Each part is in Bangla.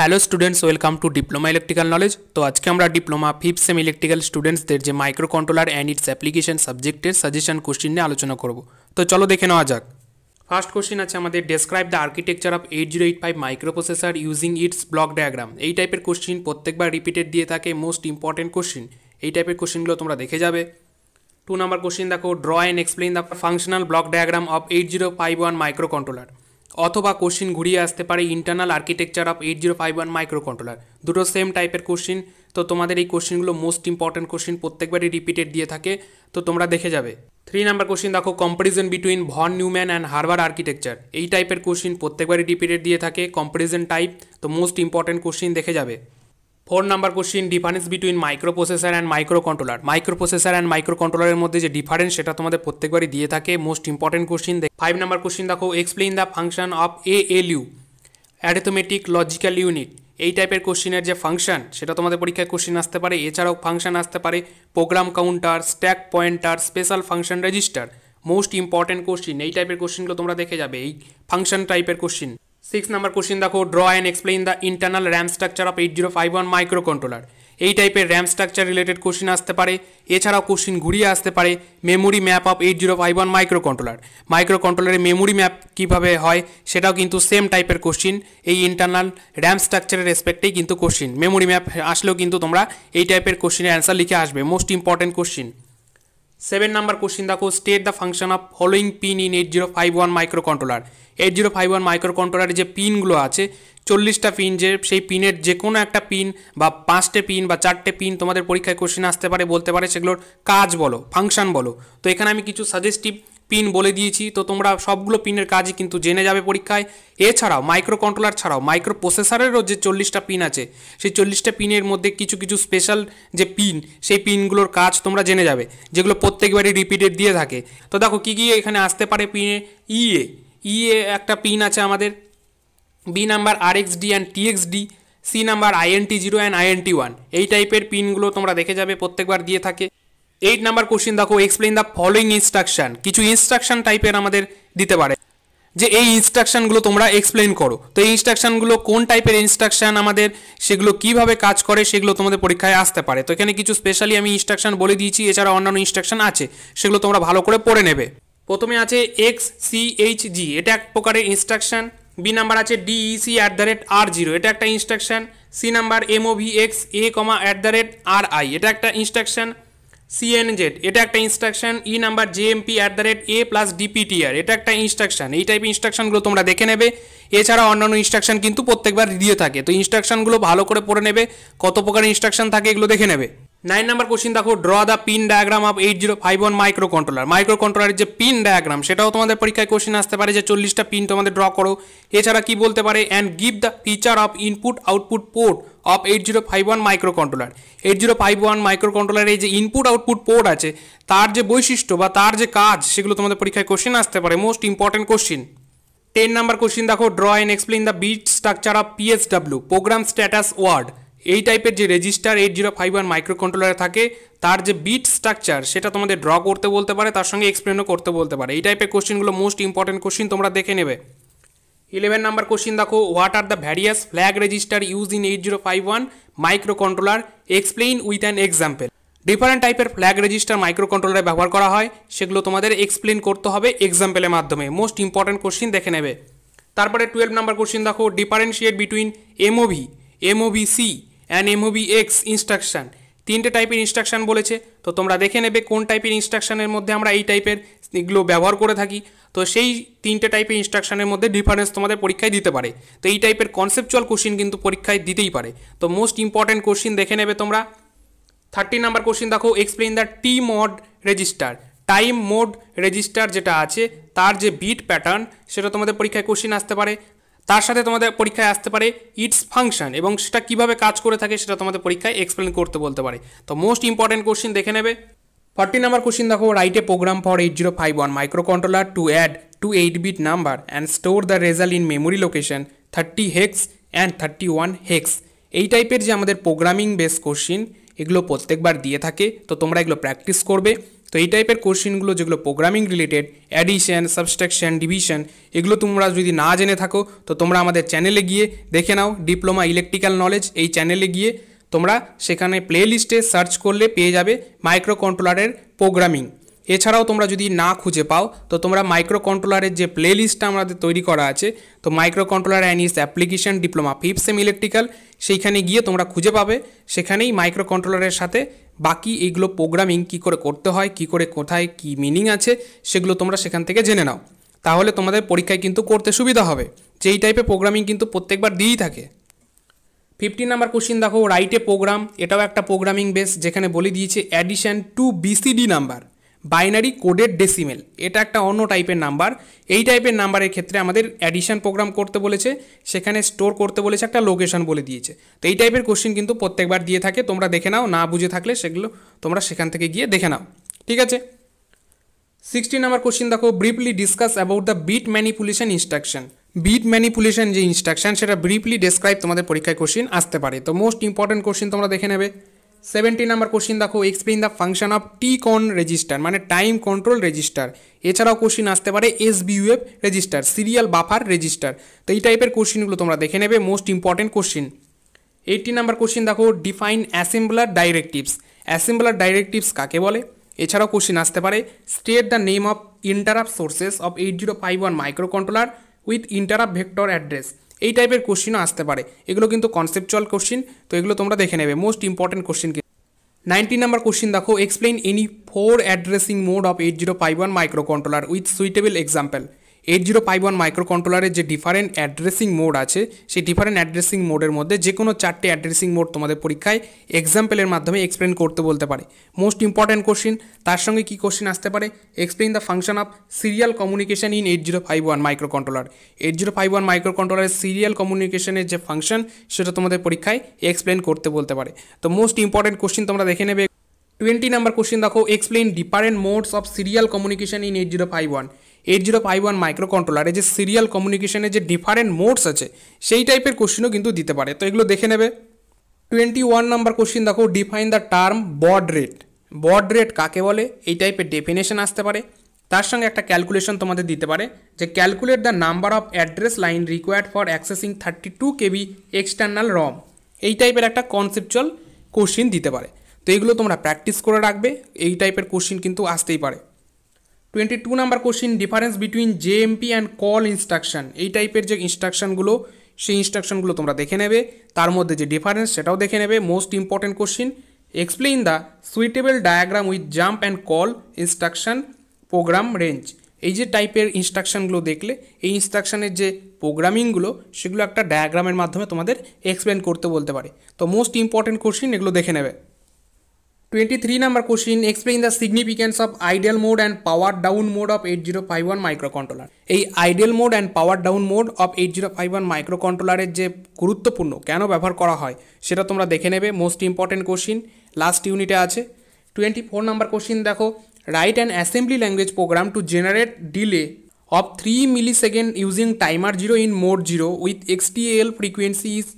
Hello students welcome to diploma electrical knowledge তো আজকে আমরা ডিপ্লোমা ফিফথ সেম ইলেকট্রিক্যাল স্টুডেন্টসদের যে micro controller and its application সাবজেক্টের সাজেশন কোশ্চিন নিয়ে আলোচনা করব। তো চলো দেখে নেওয়া যাক। ফার্স্ট কোশ্চিন আছে আমাদের describe the architecture of eight zero eight five micro processor using its block diagram এই টাইপের কোশ্চিন প্রত্যেকবার রিপিটেড দিয়ে থাকে মোস্ট ইম্পর্টেন্ট কোশ্চিন এই টাইপের কোশ্চিনগুলো তোমরা দেখে যাবে। টু নাম্বার কোশ্চিন দেখো draw and explain the functional block diagram of eight zero five one micro controller অথবা কোশ্চিন ঘুরিয়ে আসতে পারে internal architecture of eight zero five one micro controller দুটো সেম টাইপের কোশ্চিন। তো তোমাদের এই কোশ্চিনগুলো মোস্ট ইম্পর্ট্যান্ট কোশ্চিন প্রত্যেকবারই রিপিটেড দিয়ে থাকে। তো তোমরা দেখে যাবে। থ্রি নাম্বার কোশ্চিন দেখো comparison between von Neumann and Harbour architecture এই টাইপের কোশ্চিন প্রত্যেকবারই রিপিটেড দিয়ে থাকে। কম্পারিজন টাইপ তো মোস্ট ইম্পর্টেন্ট কোশ্চিন দেখে যাবে। Four number question difference between micro processor and micro controller micro processor and micro কন্ট্রোলারের মধ্যে যে ডিফারেন্স সেটা তোমাদের প্রত্যেকবারই দিয়ে থাকে। Most important question five number question দেখো explain the function of A L U arithmetic logical unit এই টাইপের কোশ্চিনের যে ফাংশন সেটা তোমাদের পরীক্ষায় কোশ্চিন আসতে পারে। এছাড়াও ফাংশন আসতে পারে program counter stack pointer special function register most important question এই টাইপের কোশ্চিনগুলো তোমরা দেখে যাবে। এই ফাংশন টাইপের কোশ্চিন সিক্স নাম্বার কোশ্চিন দেখো draw and explain the internal RAM structure of eight zero five one micro controller এই টাইপের র্যাম স্ট্রাকচার রিলেটেড কোশ্চিন আসতে পারে, এছাড়াও কোশ্চিন ঘুরিয়ে আসতে পারে memory map of eight zero five one micro controller micro কন্ট্রোলারের memory map কীভাবে হয়, সেটাও কিন্তু সেম টাইপের কোশ্চিন এই ইন্টারনাল র্যাম স্ট্রাকচারের রেসপেক্টেই কিন্তু কোশ্চিন মেমোরি ম্যাপ আসলেও কিন্তু তোমরা এই টাইপের কোশ্চিনের অ্যান্সার লিখে আসবে most important question seven number question দেখো state the function of following pin in eight zero five one micro controller eight zero five one micro কন্ট্রোলারের যে পিনগুলো আছে, চল্লিশটা পিন যে, সেই পিনের যে কোনো একটা পিন বা পাঁচটে পিন বা চারটে পিন তোমাদের পরীক্ষায় কোশ্চিন আসতে পারে, বলতে পারে, সেগুলোর কাজ বলো ফাংশন বলো। তো এখানে আমি কিছু সাজেস্টিভ পিন বলে দিয়েছি, তো তোমরা সবগুলো পিনের কাজই কিন্তু জেনে যাবে পরীক্ষায়। এছাড়াও মাইক্রো কন্ট্রোলার ছাড়াও মাইক্রো প্রসেসরেরও যে চল্লিশটা পিন আছে, সেই চল্লিশটা পিনের মধ্যে কিছু কিছু স্পেশাল যে পিন সেই পিনগুলোর কাজ তোমরা জেনে যাবে, যেগুলো প্রত্যেকবারই রিপিটেড দিয়ে থাকে। তো দেখো কী কী এখানে আসতে পারে পিনে ইএ ইএ একটা পিন আছে আমাদের। B number R X D and TX D C number INT zero and INT one এই টাইপের পিনগুলো তোমরা দেখে যাবে প্রত্যেকবার দিয়ে থাকে। এইট নাম্বার কোশ্চিন দেখো এক্সপ্লেইন দ্য ফলোয়িং ইনস্ট্রাকশন কিছু ইনস্ট্রাকশন টাইপের আমাদের দিতে পারে। যে এই ইনস্ট্রাকশনগুলো তোমরা এক্সপ্লেন করো। তো এই ইনস্ট্রাকশনগুলো কোন টাইপের ইনস্ট্রাকশন আমাদের, সেগুলো কীভাবে কাজ করে, সেগুলো তোমাদের পরীক্ষায় আসতে পারে। তো এখানে কিছু স্পেশালি আমি ইনস্ট্রাকশন বলে দিয়েছি এছাড়া অন্যান্য ইনস্ট্রাকশন আছে। সেগুলো তোমরা ভালো করে পড়ে নেবে। প্রথমে আছে এক্স সি এইচ জি এটা এক প্রকারের ইনস্ট্রাকশন বি নাম্বার আছে DEC at the rate R zero এটা একটা instruction C number MOV X A comma at the rate R I এটা একটা ইনস্ট্রাকশন সিএনজেড এটা একটা instruction E number JMP at the rate A plus DPTR এটা একটা ইনস্ট্রাকশন এই টাইপ ইনস্ট্রাকশনগুলো তোমরা দেখে নেবে, এছাড়া অন্যান্য ইনস্ট্রাকশন কিন্তু প্রত্যেকবার দিয়ে থাকে, তো ইনস্ট্রাকশনগুলো ভালো করে পড়ে নেবে, কত প্রকার ইনস্ট্রাকশন থাকে এগুলো দেখে নেবে। নাইন নাম্বার কোশ্চিন দেখো draw the pin diagram of eight zero five one micro controller micro কন্ট্রোলারের যে পিন ডায়াগ্রাম সেটাও তোমাদের পরীক্ষায় কোশ্চিন আসতে পারে যে চল্লিশটা পিন তোমাদের ড্র করো। এছাড়া কি বলতে পারে? And give the feature of input output port of eight zero five one micro controller eight zero five one micro কন্ট্রোলারের এই যে ইনপুট আউটপুট পোর্ট আছে, তার যে বৈশিষ্ট্য বা তার যে কাজ, সেগুলো তোমাদের পরীক্ষায় কোশ্চিন আসতে পারে। Most important question ten number question দেখো draw and explain the bit structure of PSW program status word এই টাইপের যে register eight zero five one micro কন্ট্রোলারে থাকে, তার যে বিট স্ট্রাকচার সেটা তোমাদের ড্র করতে বলতে পারে, তার সঙ্গে এক্সপ্লেনও করতে বলতে পারে। এই টাইপের কোশ্চিনগুলো মোস্ট ইম্পর্টেন্ট কোশ্চিন তোমরা দেখে নেবে। ইলেভেন নাম্বার কোশ্চিন দেখো what are the various flag register use in eight zero five one micro controller explain with an example different টাইপের ফ্ল্যাগ রেজিস্টার মাইক্রো কন্ট্রোলারে ব্যবহার করা হয়, সেগুলো তোমাদের এক্সপ্লেন করতে হবে এক্সাম্পলের মাধ্যমে। মোস্ট ইম্পর্টেন্ট কোশ্চিন দেখে নেবে। তারপরে টুয়েলভ নাম্বার কোশ্চিন দেখো differentiate between MOV MOV C and MOV X instruction তিনটে টাইপের ইনস্ট্রাকশন বলেছে। তো তোমরা দেখে নেবে কোন টাইপের ইনস্ট্রাকশনের মধ্যে আমরা এই টাইপের এগুলো ব্যবহার করে থাকি। তো সেই তিনটে টাইপের ইনস্ট্রাকশনের মধ্যে ডিফারেন্স তোমাদের পরীক্ষায় দিতে পারে। তো এই টাইপের কনসেপচুয়াল কোশ্চিন কিন্তু পরীক্ষায় দিতেই পারে। তো মোস্ট ইম্পর্টেন্ট কোশ্চিন দেখে নেবে তোমরা। থার্টি নাম্বার কোশ্চিন দেখো explain the T mode register time mode register যেটা আছে, তার যে বিট প্যাটার্ন সেটা তোমাদের পরীক্ষায় কোশ্চিন আসতে পারে। তার সাথে তোমাদের পরীক্ষায় আসতে পারে ইটস ফাংশন এবং সেটা কীভাবে কাজ করে থাকে সেটা তোমাদের পরীক্ষায় এক্সপ্লেন করতে বলতে পারে। তো মোস্ট ইম্পর্টেন্ট কোশ্চিন দেখে নেবে। ফর্টি নাম্বার কোশ্চিন দেখো write program for eight zero five one micro controller to add two eight bit number and store the result in memory location thirty hex and thirty one hex এই টাইপের যে আমাদের প্রোগ্রামিং বেস কোশ্চিন এগুলো প্রত্যেকবার দিয়ে থাকে। তো তোমরা এগুলো প্র্যাকটিস করবে। তো এই টাইপের কোশ্চিনগুলো যেগুলো programming related addition subtraction division এগুলো তোমরা যদি না জেনে থাকো, তো তোমরা আমাদের চ্যানেলে গিয়ে দেখে নাও ডিপ্লোমা ইলেকট্রিক্যাল নলেজ এই চ্যানেলে গিয়ে তোমরা সেখানে প্লে লিস্টে সার্চ করলে পেয়ে যাবে মাইক্রো কন্ট্রোলারের প্রোগ্রামিং এছাড়াও তোমরা যদি না খুঁজে পাও, তো তোমরা মাইক্রো কন্ট্রোলারের যে প্লে লিস্টটা আমাদের তৈরি করা আছে, তো micro controller and its application diploma fifth sem electrical সেইখানে গিয়ে তোমরা খুঁজে পাবে। সেখানেই মাইক্রো কন্ট্রোলারের সাথে বাকি এইগুলো প্রোগ্রামিং কি করে করতে হয়, কি করে কোথায় কি মিনিং আছে, সেগুলো তোমরা সেখান থেকে জেনে নাও। তাহলে তোমাদের পরীক্ষায় কিন্তু করতে সুবিধা হবে। যে এই টাইপের প্রোগ্রামিং কিন্তু প্রত্যেকবার দিয়েই থাকে। ফিফটি নাম্বার কোশ্চিন দেখো রাইটে প্রোগ্রাম এটাও একটা প্রোগ্রামিং বেস যেখানে বলে দিয়েছে addition to BCD number binary coded decimal. এটা একটা অন্য টাইপের নাম্বার। এই টাইপের নাম্বারের ক্ষেত্রে আমাদের অ্যাডিশন প্রোগ্রাম করতে বলেছে, সেখানে স্টোর করতে বলেছে, একটা লোকেশন বলে দিয়েছে। তো এই টাইপের কোশ্চিন কিন্তু প্রত্যেকবার দিয়ে থাকে, তোমরা দেখে নাও, না বুঝে থাকলে সেগুলো তোমরা সেখান থেকে গিয়ে দেখে নাও। ঠিক আছে? সিক্সটি নাম্বার কোশ্চিন দেখো briefly discuss about the bit manipulation instruction bit manipulation যে ইনস্ট্রাকশন সেটা ব্রিফলি ডেসক্রাইব তোমাদের পরীক্ষায় কোশ্চিন আসতে পারে। তো মোস্ট ইম্পর্টেন্ট কোশ্চিন তোমরা দেখে নেবে। সেভেন্টি নাম্বার কোশ্চিন দেখো explain the function of T con register মানে টাইম কন্ট্রোল রেজিস্টার এছাড়াও কোশ্চিন আসতে পারে S BUF register serial buffer register তো এই টাইপের কোশ্চিনগুলো তোমরা দেখে নেবে most important question eighty number question দেখো define assembler directives assembler directives কাকে বলে? এছাড়াও কোশ্চিন আসতে পারে state the name of interrupt sources of eight zero five one micro controller with interrupt vector address এই টাইপের কোশ্চিনও আসতে পারে। এগুলো কিন্তু কনসেপচুয়াল কোশ্চিন তো এগুলো তোমরা দেখে নেবে। Most important question ninety number question দেখো explain any four addressing mode of eight zero five one micro controller with suitable example eight zero five one micro কন্ট্রোলারের যে ডিফারেন্ট অ্যাড্রেসিং মোড আছে, সেই ডিফারেন্ট অ্যাড্রেসিং মোডের মধ্যে যে কোনো চারটে অ্যাড্রেসিং মোড তোমাদের পরীক্ষায় এক্সাম্পলের মাধ্যমে এক্সপ্লেন করতে বলতে পারে। মোস্ট ইম্পর্ট্যান্ট কোশ্চিন তার সঙ্গে কী কোশ্চিন আসতে পারে? Explain the function of serial communication in eight zero five one micro controller eight zero five one micro কন্ট্রোলারের serial কমিউনিকেশনের যে ফাংশন সেটা তোমাদের পরীক্ষায় এক্সপ্লেন করতে বলতে পারে। তো মোস্ট ইম্পর্ট্যান্ট কোশ্চিন তোমরা দেখে নেবে। টোয়েন্টি নাম্বার কোশ্চিন দেখো explain different modes of serial communication in eight zero five one eight zero five one micro কন্ট্রোলারে যে সিরিয়াল কমিউনিকেশনের যে ডিফারেন্ট মোডস আছে, সেই টাইপের কোশ্চিনও কিন্তু দিতে পারে। তো এগুলো দেখে নেবে। টোয়েন্টি ওয়ান নাম্বার কোশ্চিন দেখো define the term baud rate baud rate কাকে বলে? এই টাইপের ডেফিনেশন আসতে পারে। তার সঙ্গে একটা ক্যালকুলেশন তোমাদের দিতে পারে যে calculate the number of address line required for accessing thirty two KB external ROM এই টাইপের একটা কনসেপচুয়াল কোশ্চিন দিতে পারে। তো এইগুলো তোমরা প্র্যাকটিস করে রাখবে। এই টাইপের কোশ্চিন কিন্তু আসতেই পারে। Twenty two number question difference between JMP and call instruction এই টাইপের যে ইনস্ট্রাকশনগুলো সেই ইনস্ট্রাকশনগুলো তোমরা দেখে নেবে। তার মধ্যে যে ডিফারেন্স সেটাও দেখে নেবে। Most important question explain the suitable diagram with jump and call instruction program range এই যে টাইপের ইনস্ট্রাকশনগুলো দেখলে, এই ইনস্ট্রাকশানের যে প্রোগ্রামিংগুলো সেগুলো একটা ডায়াগ্রামের মাধ্যমে তোমাদের এক্সপ্লেন করতে বলতে পারে। তো মোস্ট ইম্পর্টেন্ট কোশ্চিন এগুলো দেখে নেবে। Twenty three number question explain the significance of ideal mode and power down mode of eight zero five one micro controller এই ideal mode and power down mode of eight zero five one micro কন্ট্রোলারের যে গুরুত্বপূর্ণ, কেন ব্যবহার করা হয়, সেটা তোমরা দেখে নেবে। মোস্ট ইম্পর্টেন্ট কোশ্চিন লাস্ট ইউনিটে আছে। টোয়েন্টি ফোর নাম্বার কোশ্চিন দেখো। Write and assembly language program to generate delay of 3 millisecond using timer 0 in mode 0 with XTAL frequency is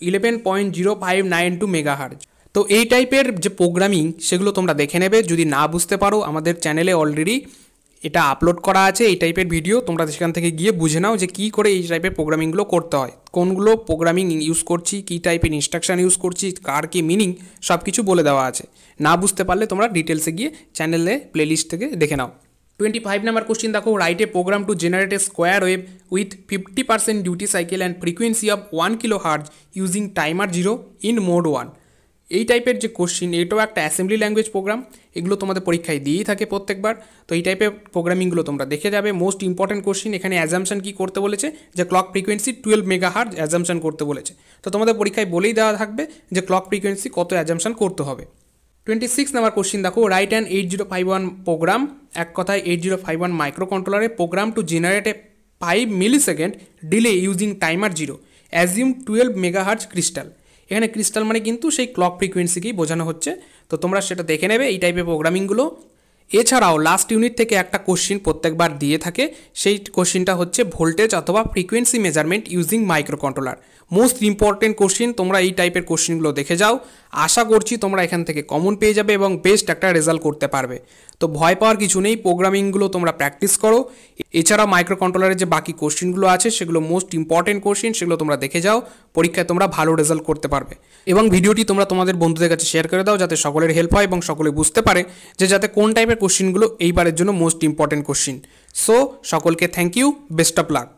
11.0592 megahertz. তো এই টাইপের যে প্রোগ্রামিং সেগুলো তোমরা দেখে নেবে। যদি না বুঝতে পারো, আমাদের চ্যানেলে অলরেডি এটা আপলোড করা আছে, এই টাইপের ভিডিও তোমরা সেখান থেকে গিয়ে বুঝে নাও যে কী করে এই টাইপের প্রোগ্রামিংগুলো করতে হয়। কোনগুলো প্রোগ্রামিং ইউজ করছি, কী টাইপের ইনস্ট্রাকশান ইউজ করছি, কার কী মিনিং সব কিছু বলে দেওয়া আছে। না বুঝতে পারলে তোমরা ডিটেলসে গিয়ে চ্যানেলে প্লেলিস্ট থেকে দেখে নাও। টোয়েন্টি ফাইভ নাম্বার কোশ্চিন দেখো write a program to generate a square wave with fifty percent duty cycle and frequency of one kilo hertz using timer zero in mode one এই টাইপের যে কোশ্চিন এটাও একটা অ্যাসেম্বলি ল্যাঙ্গুয়েজ প্রোগ্রাম এগুলো তোমাদের পরীক্ষায় দিয়েই থাকে প্রত্যেকবার। তো এই টাইপের প্রোগ্রামিংগুলো তোমরা দেখে যাবে। মোস্ট ইম্পর্টেন্ট কোশ্চিন এখানে অ্যাজামশন কি করতে বলেছে? যে clock frequency twelve mega hertz assumption করতে বলেছে। তো তোমাদের পরীক্ষায় বলেই দেওয়া থাকবে যে ক্লক ফ্রিকোয়েন্সি কত অ্যাজামশন করতে হবে। টোয়েন্টি সিক্স নাম্বার কোশ্চিন দেখো right and eight zero five one program এক কথায় eight zero five one micro কন্ট্রোলারে program to generate a five millisecond delay using timer zero assume twelve megahertz crystal এখানে ক্রিস্টাল মানে কিন্তু সেই ক্লক ফ্রিকোয়েন্সিকেই বোঝানো হচ্ছে। তো তোমরা সেটা দেখে নেবে, এই টাইপের প্রোগ্রামিংগুলো এছাড়াও লাস্ট ইউনিট থেকে একটা কোশ্চিন প্রত্যেকবার দিয়ে থাকে। সেই কোশ্চিনটা হচ্ছে ভোল্টেজ অথবা frequency measurement using microcontroller most important question তোমরা এই টাইপের কোশ্চিনগুলো দেখে যাও। আশা করছি তোমরা এখান থেকে কমন পেয়ে যাবে এবং বেস্ট একটা রেজাল্ট করতে পারবে। তো ভয় পাওয়ার কিছু নেই প্রোগ্রামিংগুলো তোমরা প্র্যাকটিস করো। এছাড়া মাইক্রো কন্ট্রোলারের যে বাকি কোশ্চিনগুলো আছে, সেগুলো মোস্ট ইম্পর্টেন্ট কোশ্চিন সেগুলো তোমরা দেখে যাও। পরীক্ষায় তোমরা ভালো রেজাল্ট করতে পারবে। এবং ভিডিওটি তোমরা তোমাদের বন্ধুদের কাছে শেয়ার করে দাও, যাতে সকলের হেল্প হয় এবং সকলে বুঝতে পারে যে যাতে কোন কোশ্চিনগুলো এইবারের জন্য মোস্ট ইম্পর্টেন্ট কোশ্চিন সো সকলকে thank you best of luck